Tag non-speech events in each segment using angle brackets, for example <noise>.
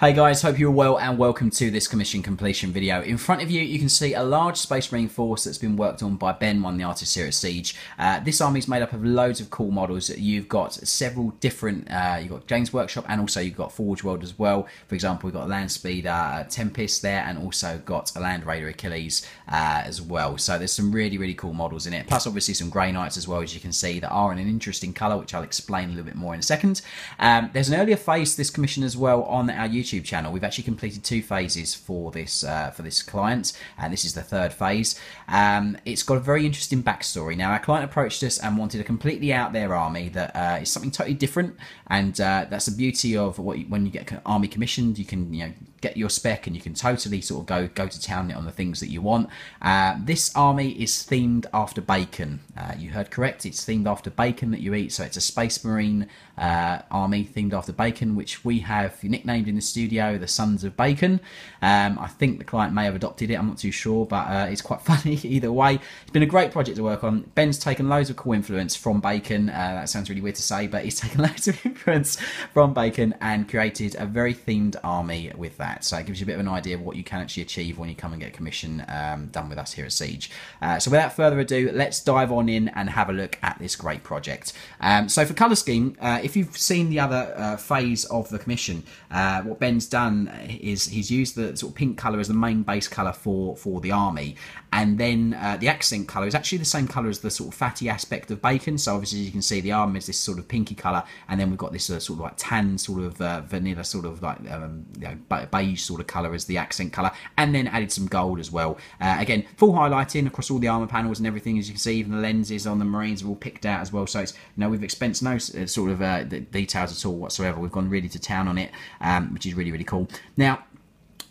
Hey guys, hope you're well and welcome to this commission completion video. In front of you, you can see a large Space Marine force that's been worked on by Ben, one the artists here at Siege. Uh, this army is made up of loads of cool models. You've got several different, uh, you've got Games Workshop and also you've got Forge World as well. For example, we've got a Land Speeder Tempest there and also got a Land Raider Achilles uh, as well. So there's some really, really cool models in it. Plus obviously some Grey Knights as well, as you can see, that are in an interesting colour, which I'll explain a little bit more in a second. Um, there's an earlier phase to this commission as well on our YouTube YouTube channel. We've actually completed two phases for this uh, for this client, and this is the third phase. Um, it's got a very interesting backstory. Now, our client approached us and wanted a completely out there army that uh, is something totally different, and uh, that's the beauty of what you, when you get army commissioned, you can you know get your spec and you can totally sort of go go to town on the things that you want. Uh, this army is themed after bacon. Uh, you heard correct. It's themed after bacon that you eat. So it's a Space Marine uh, army themed after bacon, which we have nicknamed in the studio the Sons of Bacon. Um, I think the client may have adopted it. I'm not too sure, but uh, it's quite <laughs> funny either way. It's been a great project to work on. Ben's taken loads of cool influence from bacon. Uh, that sounds really weird to say, but he's <laughs> taken loads of influence from bacon and created a very themed army with that that. So it gives you a bit of an idea of what you can actually achieve when you come and get commission um, done with us here at Siege. Uh, so without further ado, let's dive on in and have a look at this great project. Um, so for colour scheme, uh, if you've seen the other uh, phase of the commission, uh, what Ben's done is he's used the sort of pink colour as the main base colour for, for the army. And then uh, the accent colour is actually the same colour as the sort of fatty aspect of bacon. So obviously you can see the arm is this sort of pinky colour, and then we've got this uh, sort of like tan sort of vanilla sort of like um, you know, beige sort of colour as the accent colour, and then added some gold as well. Uh, again, full highlighting across all the armour panels and everything, as you can see, even the lenses on the Marines are all picked out as well. So it's, you know, we've expensed no uh, sort of uh, details at all whatsoever. We've gone really to town on it, um, which is really, really cool. Now,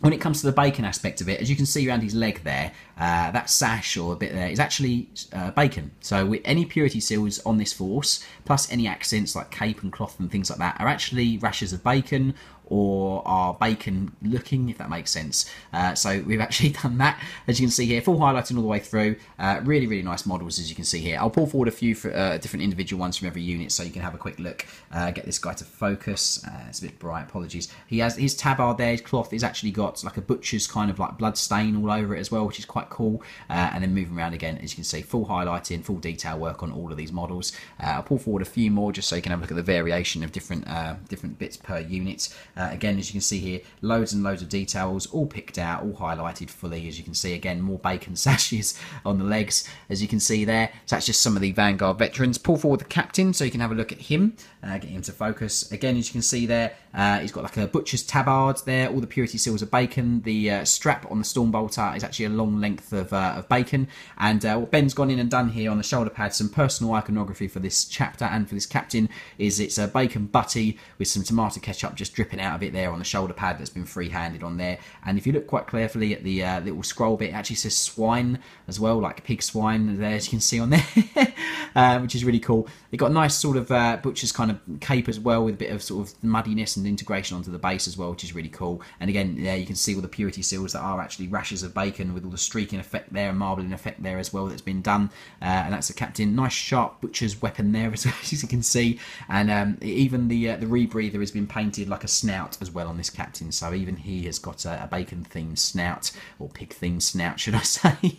when it comes to the bacon aspect of it, as you can see around his leg there, uh, that sash or a bit there is actually uh, bacon. So with any purity seals on this force, plus any accents like cape and cloth and things like that, are actually rashers of bacon or are bacon looking, if that makes sense. Uh, so we've <laughs> actually done that, as you can see here, full highlighting all the way through. Uh, really, really nice models, as you can see here. I'll pull forward a few for, uh, different individual ones from every unit so you can have a quick look. Uh, get this guy to focus. Uh, it's a bit bright, apologies. He has his tabard there, his cloth, he's actually got like a butcher's kind of like blood stain all over it as well, which is quite cool. Uh, and then moving around again, as you can see, full highlighting, full detail work on all of these models. I'll pull forward a few more just so you can have a look at the variation of different different bits per unit. Uh, again, as you can see here, loads and loads of details, all picked out, all highlighted fully. As you can see, again, more bacon <laughs> sashes on the legs, as you can see there. So that's just some of the Vanguard veterans. Pull forward the captain so you can have a look at him, uh, get him to focus. Again, as you can see there, uh, he's got like a butcher's tabard there. All the purity seals of bacon. The uh, strap on the storm bolter is actually a long length of, uh, of bacon. And uh, what Ben's gone in and done here on the shoulder pad, some personal iconography for this chapter and for this captain, is it's a bacon butty with some tomato ketchup just dripping out of it there on the shoulder pad that's been free-handed on there. And if you look quite carefully at the uh, little scroll bit, it actually says swine as well, like pig swine there, as you can see on there, <laughs> uh, which is really cool. They've got a nice sort of butcher's kind of cape as well with a bit of sort of muddiness and integration onto the base as well, which is really cool. And again, there you can see all the purity seals that are actually rashes of bacon with all the streaking effect there and marbling effect there as well that's been done. Uh, and that's the captain. Nice sharp butcher's weapon there as, <laughs> well, as you can see. And um, even the uh, the rebreather has been painted like a snout as well on this captain. So even he has got a, a bacon themed snout or pig themed snout, should I <laughs> say,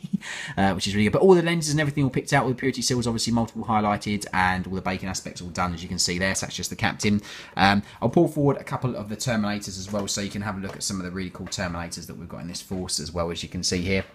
uh, which is really good. But all the lenses and everything all picked out. All the purity seals obviously multiple highlighted and all the bacon aspects all done as you can see there. So that's just the captain. Um, I'll pull forward a couple of the Terminators as well so you can have a look at some of the really cool Terminators that we've got in this force as well as you can see here.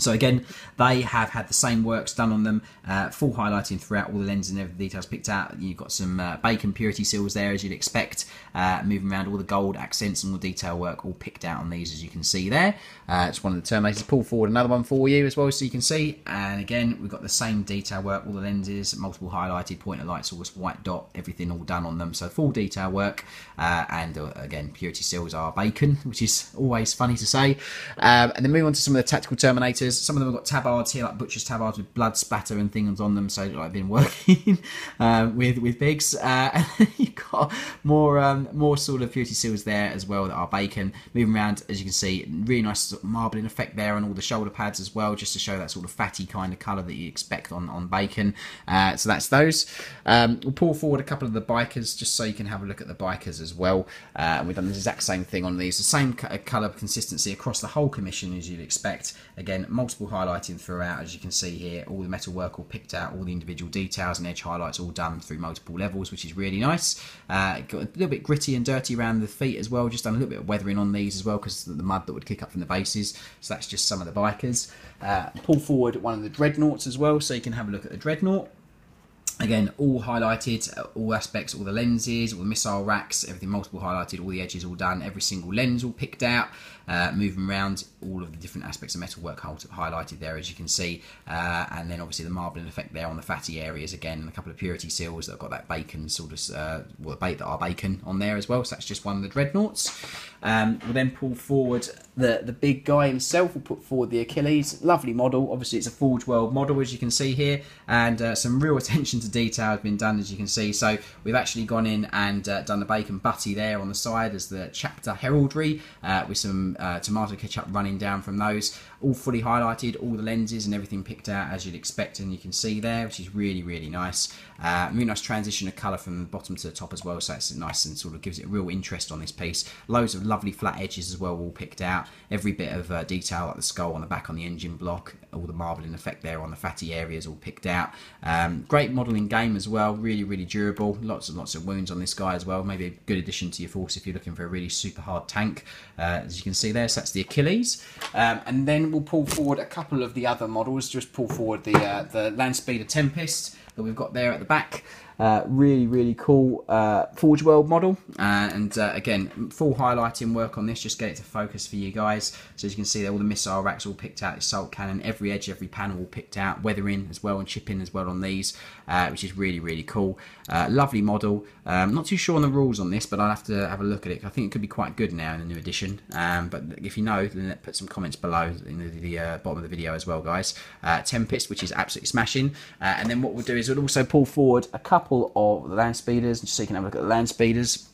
So again, they have had the same works done on them, uh, full highlighting throughout all the lenses and every details picked out. You've got some uh, bacon purity seals there, as you'd expect, uh, moving around all the gold accents and all the detail work all picked out on these, as you can see there. Uh, it's one of the Terminators. Pull forward another one for you as well, so you can see. And again, we've got the same detail work, all the lenses, multiple highlighted pointer lights, all this white dot, everything all done on them. So full detail work, uh, and uh, again, purity seals are bacon, <laughs> which is always funny to say. Um, and then move on to some of the tactical Terminators Some of them have got tabards here, like butcher's tabards with blood spatter and things on them. So I've been working <laughs> uh, with with Biggs. Uh, <laughs> and you've got more um, more sort of purity seals there as well that are bacon. Moving around, as you can see, really nice sort of marbling effect there on all the shoulder pads as well, just to show that sort of fatty kind of colour that you expect on on bacon. Uh, so that's those. Um, we'll pull forward a couple of the bikers just so you can have a look at the bikers as well. Uh, and we've done the exact same thing on these, the same colour consistency across the whole commission as you'd expect. Again, multiple highlighting throughout, as you can see here. All the metal work all picked out, all the individual details and edge highlights all done through multiple levels, which is really nice. Uh, got a little bit gritty and dirty around the feet as well. Just done a little bit of weathering on these as well because the mud that would kick up from the bases. So that's just some of the bikers. Uh, pull forward one of the dreadnoughts as well, so you can have a look at the dreadnought. Again, all highlighted, uh, all aspects, all the lenses, all the missile racks, everything multiple highlighted, all the edges all done, every single lens all picked out, uh, moving around, all of the different aspects of metalwork highlighted there as you can see, uh, and then obviously the marbling effect there on the fatty areas again, and a couple of purity seals that have got that bacon sort of, uh, well, bait that are bacon on there as well, so that's just one of the dreadnoughts. Um, we'll then pull forward the, the big guy himself, we'll put forward the Achilles, lovely model, obviously it's a Forge World model as you can see here, and uh, some real <laughs> attention to detail has been done as you can see. So we've actually gone in and uh, done the bacon butty there on the side as the chapter heraldry uh, with some uh, tomato ketchup running down from those. All fully highlighted, all the lenses and everything picked out as you'd expect and you can see there, which is really, really nice. Uh, really nice transition of colour from the bottom to the top as well, so it's nice and sort of gives it real interest on this piece. Loads of lovely flat edges as well, all picked out. Every bit of uh, detail like the skull on the back on the engine block, all the marbling effect there on the fatty areas all picked out. Um, great modelling game as well, really, really durable. Lots and lots of wounds on this guy as well. Maybe a good addition to your force if you're looking for a really super hard tank, uh, as you can see there. So that's the Achilles. Um, and then we'll pull forward a couple of the other models, just pull forward the, uh, the Landspeeder Tempest that we've got there at the back. Uh, really, really cool uh, Forge World model. Uh, and uh, again, full highlighting work on this, just get it to focus for you guys. So as you can see all the missile racks all picked out, assault cannon, every edge, every panel all picked out, weathering as well and chipping as well on these, uh, which is really, really cool. Lovely model. Um, not too sure on the rules on this, but I'll have to have a look at it. I think it could be quite good now in the new edition. Um, but if you know, then put some comments below in the, the bottom of the video as well, guys. Tempest, which is absolutely smashing. and then what we'll do is we'll also pull forward a couple couple of land speeders, just so you can have a look at the land speeders.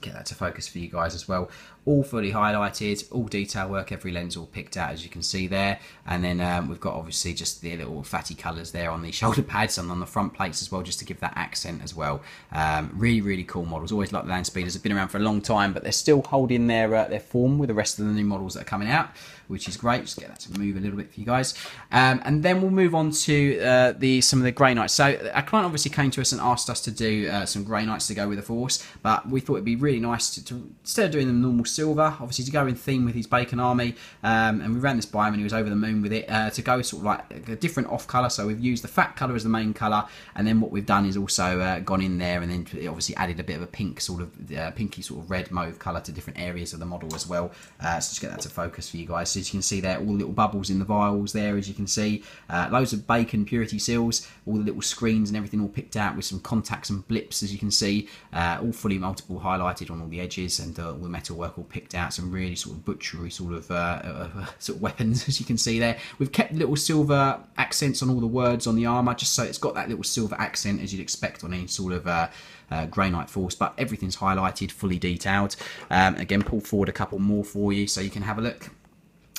Get that to focus for you guys as well all fully highlighted, all detail work, every lens all picked out as you can see there. And then um, we've got obviously just the little fatty colours there on the <laughs> shoulder pads and on the front plates as well, just to give that accent as well. Um, really, really cool models. Always like the land speeders. Have been around for a long time, but they're still holding their uh, their form with the rest of the new models that are coming out, which is great. Just get that to move a little bit for you guys. Um, and then we'll move on to uh, the some of the grey knights. So our client obviously came to us and asked us to do uh, some grey knights to go with the force, but we thought it'd be really nice to, to instead of doing them normal silver, obviously to go in theme with his bacon army, um, and we ran this by him and he was over the moon with it, uh, to go sort of like a different off colour. So we've used the fat colour as the main colour, and then what we've done is also uh, gone in there and then obviously added a bit of a pink sort of uh, pinky sort of red mauve colour to different areas of the model as well. Uh, so just get that to focus for you guys. So as you can see there, all the little bubbles in the vials there, as you can see, uh, loads of bacon purity seals, all the little screens and everything all picked out with some contacts and blips, as you can see, uh, all fully multiple highlighted on all the edges and all the metal work all picked out. Some really sort of butchery sort of uh, uh, <laughs> sort of weapons, <laughs> as you can see there. We've kept little silver accents on all the words on the armour, just so it's got that little silver accent as you'd expect on any sort of uh, uh, Grey Knight Force, but everything's highlighted, fully detailed. Um, again, pull forward a couple more for you so you can have a look.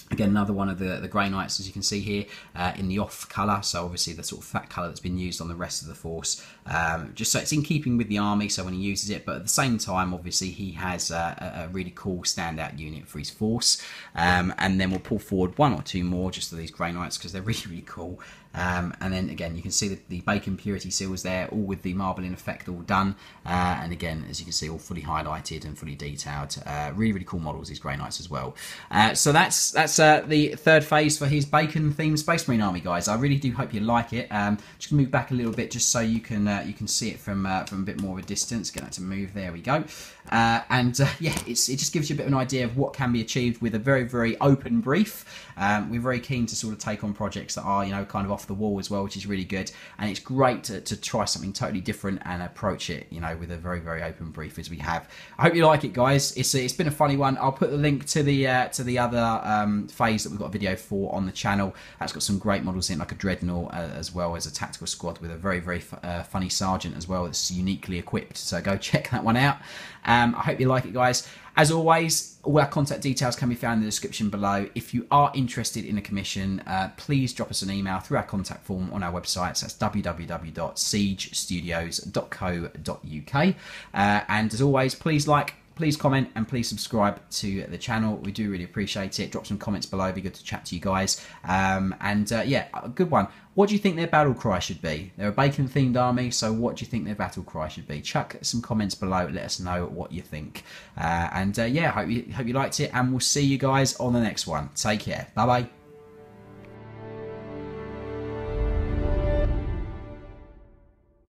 Again, another one of the, the Grey Knights, as you can see here, uh, in the off colour, so obviously the sort of fat colour that's been used on the rest of the force, um, just so it's in keeping with the army, so when he uses it, but at the same time, obviously, he has a, a really cool standout unit for his force, um, and then we'll pull forward one or two more just for these Grey Knights, because they're <laughs> really, really cool. Um, and then again, you can see the, the, bacon purity seals there, all with the marbling effect all done. Uh, and again, as you can see, all fully highlighted and fully detailed. Uh, really, really cool models, these Grey Knights as well. Uh, so that's that's uh, the third phase for his bacon themed Space Marine Army, guys. I really do hope you like it. Um, just move back a little bit just so you can uh, you can see it from uh, from a bit more of a distance. Get that to move. There we go. and yeah, it just gives you a bit of an idea of what can be achieved with a very very open brief. Um, we're very keen to sort of take on projects that are you know kind of off the wall as well, which is really good. And it's great to, to try something totally different and approach it, you know, with a very very open brief as we have. I hope you like it, guys. It's it's been a funny one. I'll put the link to the uh, to the other um, phase that we've got a video for on the channel. That's got some great models in, like a Dreadnought, uh, as well as a tactical squad with a very, very uh, funny sergeant as well that's uniquely equipped. So go check that one out. Um, I hope you like it, guys. As always, all our contact details can be found in the description below. If you are interested in a commission, uh, please drop us an email through our contact form on our website. So that's www.siegestudios.co.uk. Uh, and as always, please like, please comment and please subscribe to the channel. We do really appreciate it. Drop some comments below. It'd be good to chat to you guys. Um, and uh, yeah, a good one. What do you think their battle cry should be? They're a bacon themed army, so what do you think their battle cry should be? Chuck some comments below. Let us know what you think. Uh, and uh, yeah, hope you hope you liked it, and we'll see you guys on the next one. Take care. Bye bye.